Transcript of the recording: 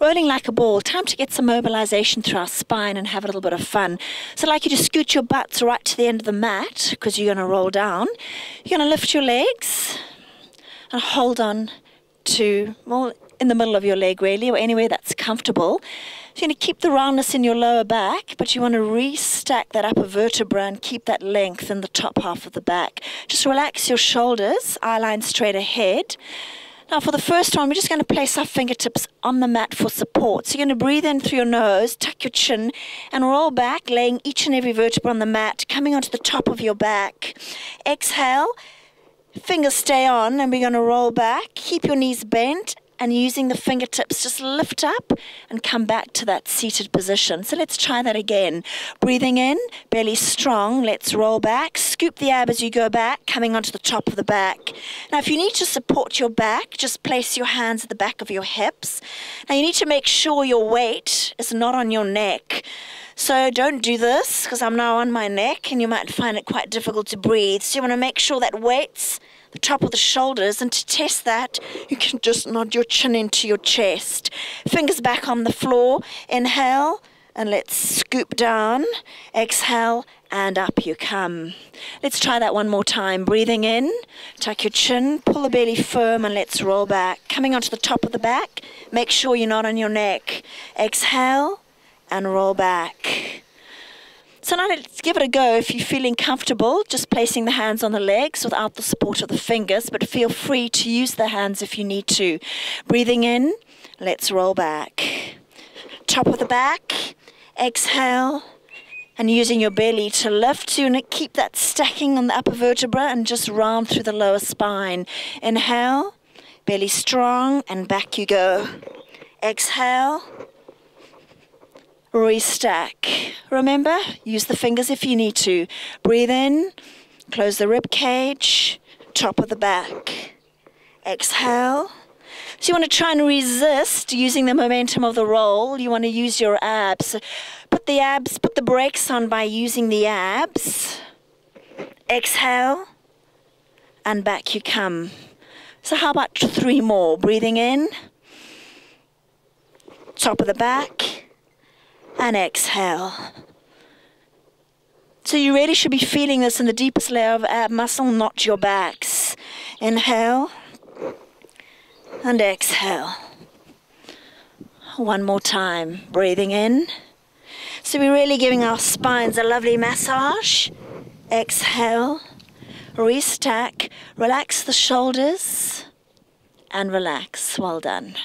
rolling like a ball. Time to get some mobilization through our spine and have a little bit of fun. So like you to scoot your butts right to the end of the mat because you're going to roll down. You're going to lift your legs and hold on to, well, in the middle of your leg really, or anywhere that's comfortable. So you're going to keep the roundness in your lower back, but you want to restack that upper vertebra and keep that length in the top half of the back. Just relax your shoulders, eye line straight ahead. Now, for the first time, we're just going to place our fingertips on the mat for support. So you're going to breathe in through your nose, tuck your chin, and roll back, laying each and every vertebra on the mat, coming onto the top of your back. Exhale, fingers stay on, and we're going to roll back. Keep your knees bent and using the fingertips, just lift up and come back to that seated position. So let's try that again. Breathing in, belly strong. Let's roll back. Scoop the ab as you go back, coming onto the top of the back. Now, if you need to support your back, just place your hands at the back of your hips. Now, you need to make sure your weight is not on your neck. So don't do this because I'm now on my neck and you might find it quite difficult to breathe. So you want to make sure that weight's the top of the shoulders. And to test that, you can just nod your chin into your chest. Fingers back on the floor. Inhale. And let's scoop down. Exhale. And up you come. Let's try that one more time. Breathing in. Tuck your chin. Pull the belly firm. And let's roll back. Coming onto the top of the back. Make sure you're not on your neck. Exhale. And roll back. So now let's give it a go if you're feeling comfortable, just placing the hands on the legs without the support of the fingers, but feel free to use the hands if you need to. Breathing in, let's roll back. Top of the back, exhale, and using your belly to lift you and keep that stacking on the upper vertebra and just round through the lower spine. Inhale, belly strong, and back you go. Exhale, restack. Remember, use the fingers if you need to. Breathe in, close the rib cage, top of the back. Exhale. So you want to try and resist using the momentum of the roll. You want to use your abs. Put the abs, put the brakes on by using the abs. Exhale. And back you come. So how about three more? Breathing in. Top of the back exhale. So you really should be feeling this in the deepest layer of ab muscle, not your backs. Inhale and exhale. One more time. Breathing in. So we're really giving our spines a lovely massage. Exhale. Restack. Relax the shoulders and relax. Well done.